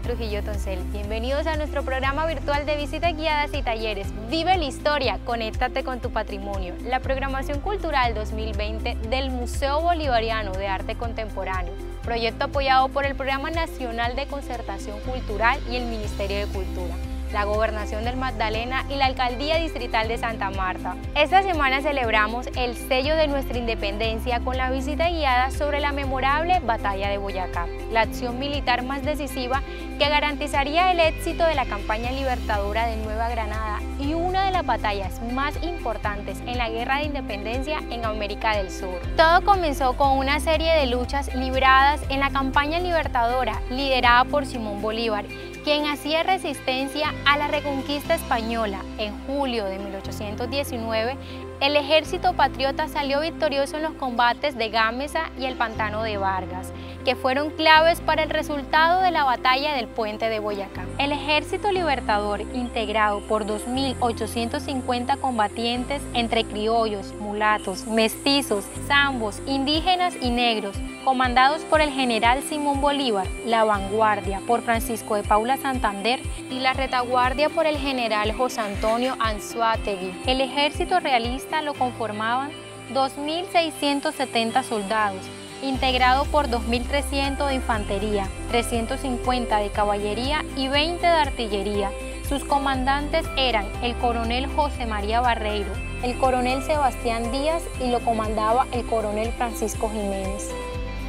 Trujillo Toncel. Bienvenidos a nuestro programa virtual de visitas guiadas y talleres. Vive la historia, conéctate con tu patrimonio. La programación cultural 2020 del Museo Bolivariano de Arte Contemporáneo, proyecto apoyado por el Programa Nacional de Concertación Cultural y el Ministerio de Cultura la Gobernación del Magdalena y la Alcaldía Distrital de Santa Marta. Esta semana celebramos el sello de nuestra independencia con la visita guiada sobre la memorable Batalla de Boyacá, la acción militar más decisiva que garantizaría el éxito de la campaña libertadora de Nueva Granada y una de las batallas más importantes en la Guerra de Independencia en América del Sur. Todo comenzó con una serie de luchas libradas en la campaña libertadora liderada por Simón Bolívar quien hacía resistencia a la reconquista española. En julio de 1819, el ejército patriota salió victorioso en los combates de Gámeza y el Pantano de Vargas, que fueron claves para el resultado de la batalla del puente de Boyacá. El ejército libertador, integrado por 2.850 combatientes entre criollos, mulatos, mestizos, zambos, indígenas y negros, comandados por el general Simón Bolívar, la vanguardia por Francisco de Paula Santander y la retaguardia por el general José Antonio Anzuategui. El ejército realista lo conformaban 2.670 soldados, integrado por 2.300 de infantería, 350 de caballería y 20 de artillería. Sus comandantes eran el coronel José María Barreiro, el coronel Sebastián Díaz y lo comandaba el coronel Francisco Jiménez.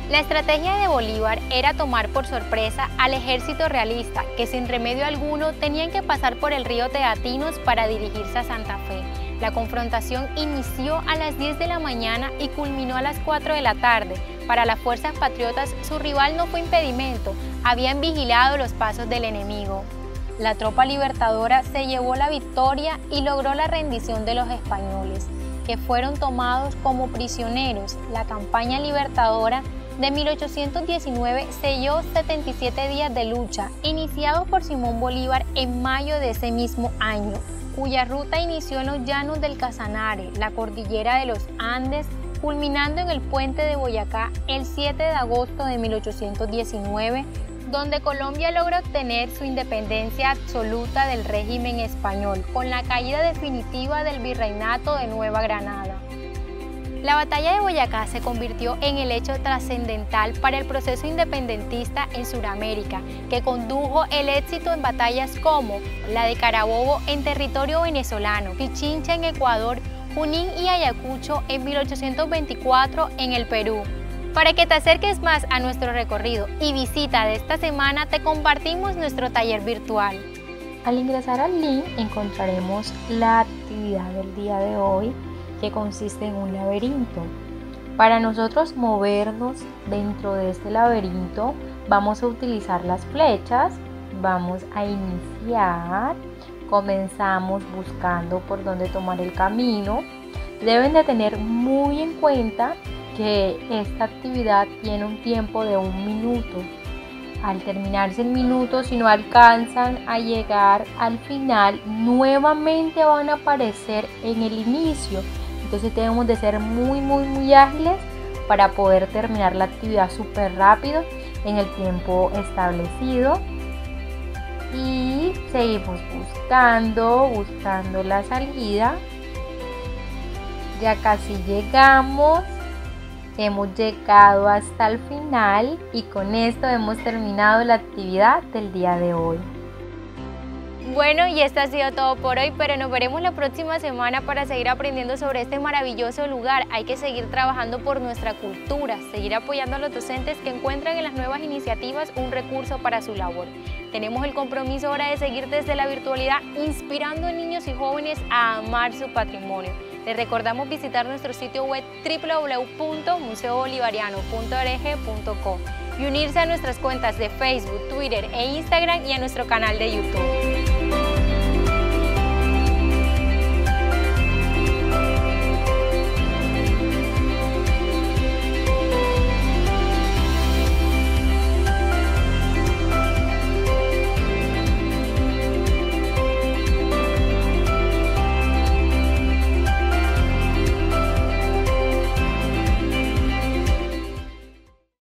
La estrategia de Bolívar era tomar por sorpresa al ejército realista, que sin remedio alguno tenían que pasar por el río Teatinos para dirigirse a Santa Fe. La confrontación inició a las 10 de la mañana y culminó a las 4 de la tarde. Para las fuerzas patriotas su rival no fue impedimento, habían vigilado los pasos del enemigo. La tropa libertadora se llevó la victoria y logró la rendición de los españoles, que fueron tomados como prisioneros. La campaña libertadora de 1819 selló 77 días de lucha, iniciados por Simón Bolívar en mayo de ese mismo año, cuya ruta inició en los llanos del Casanare, la cordillera de los Andes, culminando en el puente de Boyacá el 7 de agosto de 1819, donde Colombia logra obtener su independencia absoluta del régimen español, con la caída definitiva del virreinato de Nueva Granada. La batalla de Boyacá se convirtió en el hecho trascendental para el proceso independentista en Sudamérica, que condujo el éxito en batallas como la de Carabobo en territorio venezolano, Pichincha en Ecuador, Junín y Ayacucho en 1824 en el Perú. Para que te acerques más a nuestro recorrido y visita de esta semana, te compartimos nuestro taller virtual. Al ingresar al link encontraremos la actividad del día de hoy que consiste en un laberinto. Para nosotros movernos dentro de este laberinto vamos a utilizar las flechas, vamos a iniciar, comenzamos buscando por dónde tomar el camino. Deben de tener muy en cuenta que esta actividad tiene un tiempo de un minuto. Al terminarse el minuto, si no alcanzan a llegar al final, nuevamente van a aparecer en el inicio. Entonces debemos de ser muy, muy, muy ágiles para poder terminar la actividad súper rápido en el tiempo establecido. Seguimos buscando, buscando la salida. Ya casi llegamos. Hemos llegado hasta el final y con esto hemos terminado la actividad del día de hoy. Bueno, y esto ha sido todo por hoy, pero nos veremos la próxima semana para seguir aprendiendo sobre este maravilloso lugar. Hay que seguir trabajando por nuestra cultura, seguir apoyando a los docentes que encuentran en las nuevas iniciativas un recurso para su labor. Tenemos el compromiso ahora de seguir desde la virtualidad inspirando a niños y jóvenes a amar su patrimonio. Les recordamos visitar nuestro sitio web www.museobolivariano.org.co y unirse a nuestras cuentas de Facebook, Twitter e Instagram y a nuestro canal de YouTube.